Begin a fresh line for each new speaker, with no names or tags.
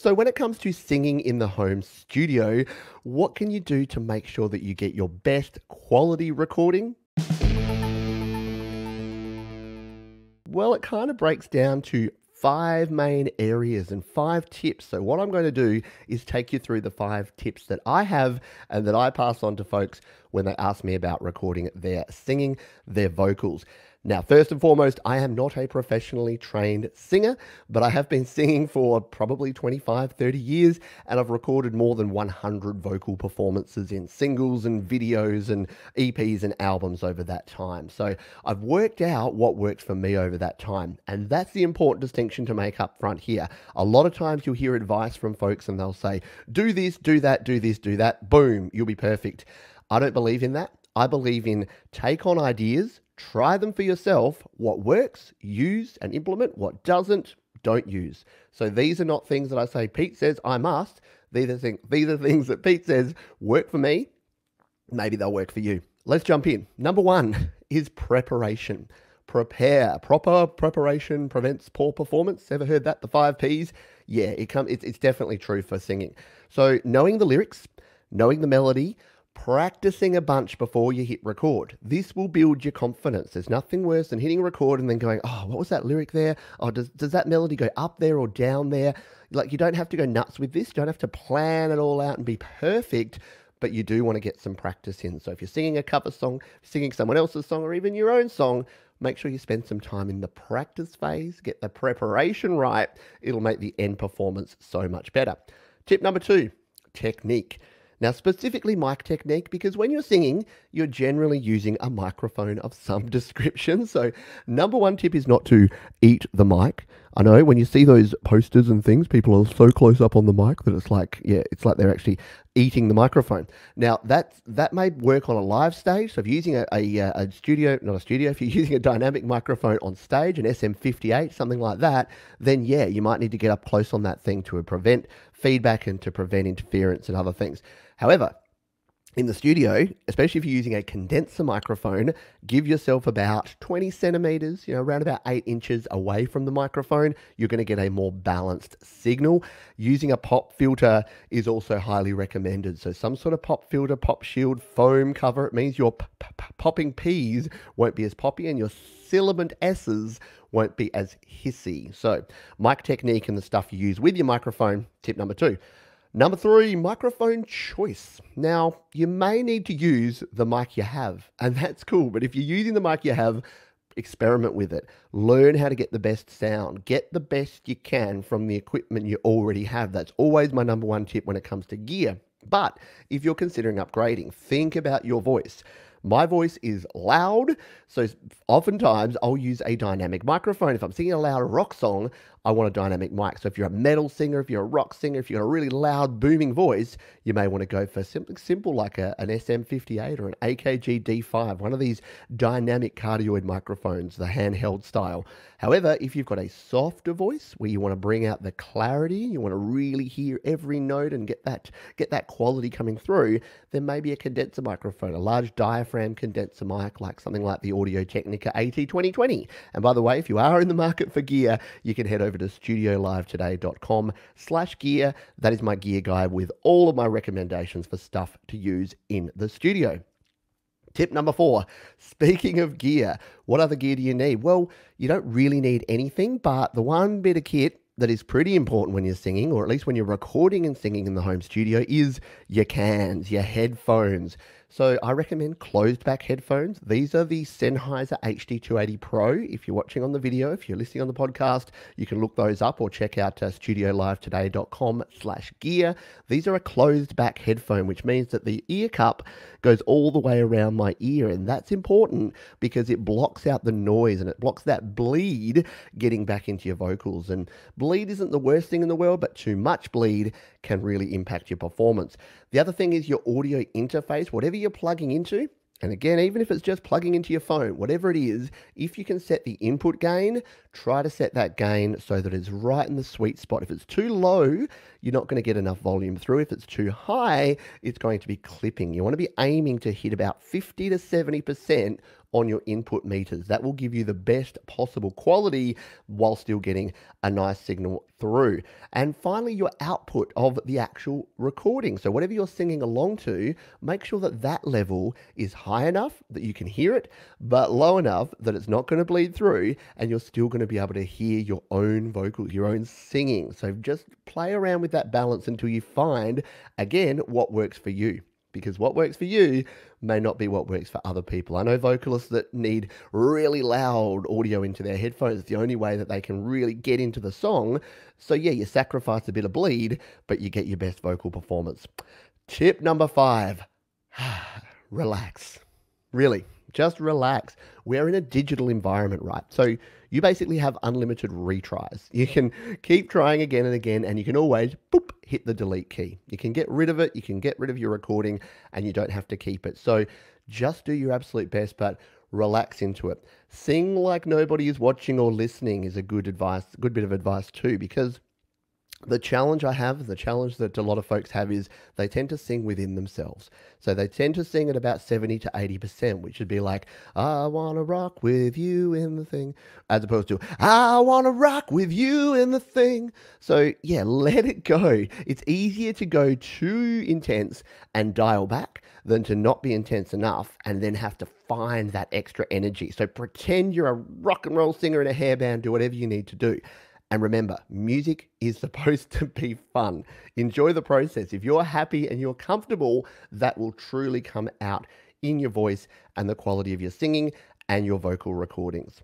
So, when it comes to singing in the home studio, what can you do to make sure that you get your best quality recording? Well, it kind of breaks down to five main areas and five tips. So, what I'm going to do is take you through the five tips that I have and that I pass on to folks when they ask me about recording their singing, their vocals. Now, first and foremost, I am not a professionally trained singer, but I have been singing for probably 25, 30 years, and I've recorded more than 100 vocal performances in singles and videos and EPs and albums over that time. So I've worked out what works for me over that time, and that's the important distinction to make up front here. A lot of times you'll hear advice from folks and they'll say, do this, do that, do this, do that, boom, you'll be perfect. I don't believe in that. I believe in take on ideas, Try them for yourself. What works, use and implement. What doesn't, don't use. So these are not things that I say, Pete says I must. These are, things, these are things that Pete says work for me. Maybe they'll work for you. Let's jump in. Number one is preparation. Prepare. Proper preparation prevents poor performance. Ever heard that? The five P's? Yeah, it come, it's, it's definitely true for singing. So knowing the lyrics, knowing the melody, practicing a bunch before you hit record. This will build your confidence. There's nothing worse than hitting record and then going, oh, what was that lyric there? Oh, does, does that melody go up there or down there? Like, you don't have to go nuts with this. You don't have to plan it all out and be perfect, but you do want to get some practice in. So if you're singing a cover song, singing someone else's song, or even your own song, make sure you spend some time in the practice phase, get the preparation right. It'll make the end performance so much better. Tip number two technique. Now, specifically mic technique, because when you're singing, you're generally using a microphone of some description. So, number one tip is not to eat the mic. I know when you see those posters and things, people are so close up on the mic that it's like, yeah, it's like they're actually eating the microphone. Now, that that may work on a live stage. So, if you're using a, a, a studio, not a studio, if you're using a dynamic microphone on stage, an SM58, something like that, then yeah, you might need to get up close on that thing to prevent feedback and to prevent interference and other things. However, in the studio, especially if you're using a condenser microphone, give yourself about 20 centimeters, you know, around about eight inches away from the microphone. You're going to get a more balanced signal. Using a pop filter is also highly recommended. So, some sort of pop filter, pop shield, foam cover. It means your popping P's won't be as poppy and your sibilant S's won't be as hissy. So, mic technique and the stuff you use with your microphone, tip number two. Number three, microphone choice. Now, you may need to use the mic you have, and that's cool. But if you're using the mic you have, experiment with it. Learn how to get the best sound. Get the best you can from the equipment you already have. That's always my number one tip when it comes to gear. But if you're considering upgrading, think about your voice. My voice is loud, so oftentimes I'll use a dynamic microphone. If I'm singing a loud rock song, I want a dynamic mic. So if you're a metal singer, if you're a rock singer, if you've got a really loud, booming voice, you may want to go for something simple like a, an SM58 or an AKG D5, one of these dynamic cardioid microphones, the handheld style. However, if you've got a softer voice where you want to bring out the clarity, you want to really hear every note and get that get that quality coming through, then maybe a condenser microphone, a large diaphragm condenser mic like something like the Audio Technica AT2020. And by the way, if you are in the market for gear, you can head over to studiolivetoday.com slash gear. That is my gear guide with all of my recommendations for stuff to use in the studio. Tip number four speaking of gear, what other gear do you need? Well, you don't really need anything, but the one bit of kit that is pretty important when you're singing, or at least when you're recording and singing in the home studio, is your cans, your headphones. So I recommend closed back headphones. These are the Sennheiser HD280 Pro. If you're watching on the video, if you're listening on the podcast, you can look those up or check out uh, studiolivetoday.com slash gear. These are a closed back headphone, which means that the ear cup goes all the way around my ear. And that's important because it blocks out the noise and it blocks that bleed getting back into your vocals. And bleed isn't the worst thing in the world, but too much bleed can really impact your performance. The other thing is your audio interface, whatever you're plugging into, and again, even if it's just plugging into your phone, whatever it is, if you can set the input gain, try to set that gain so that it's right in the sweet spot. If it's too low, you're not going to get enough volume through. If it's too high, it's going to be clipping. You want to be aiming to hit about 50 to 70% on your input meters. That will give you the best possible quality while still getting a nice signal through. And finally, your output of the actual recording. So, whatever you're singing along to, make sure that that level is high enough that you can hear it, but low enough that it's not going to bleed through and you're still going to be able to hear your own vocals, your own singing. So, just play around with that balance until you find, again, what works for you because what works for you may not be what works for other people. I know vocalists that need really loud audio into their headphones. It's the only way that they can really get into the song. So, yeah, you sacrifice a bit of bleed, but you get your best vocal performance. Tip number five relax. Really, just relax. We're in a digital environment, right? So, you basically have unlimited retries. You can keep trying again and again, and you can always boop, hit the delete key. You can get rid of it, you can get rid of your recording, and you don't have to keep it. So just do your absolute best, but relax into it. Sing like nobody is watching or listening is a good advice, good bit of advice too, because the challenge I have, the challenge that a lot of folks have is they tend to sing within themselves. So they tend to sing at about 70 to 80%, which would be like, I want to rock with you in the thing, as opposed to, I want to rock with you in the thing. So yeah, let it go. It's easier to go too intense and dial back than to not be intense enough and then have to find that extra energy. So pretend you're a rock and roll singer in a hairband, do whatever you need to do. And remember, music is supposed to be fun. Enjoy the process. If you're happy and you're comfortable, that will truly come out in your voice and the quality of your singing and your vocal recordings.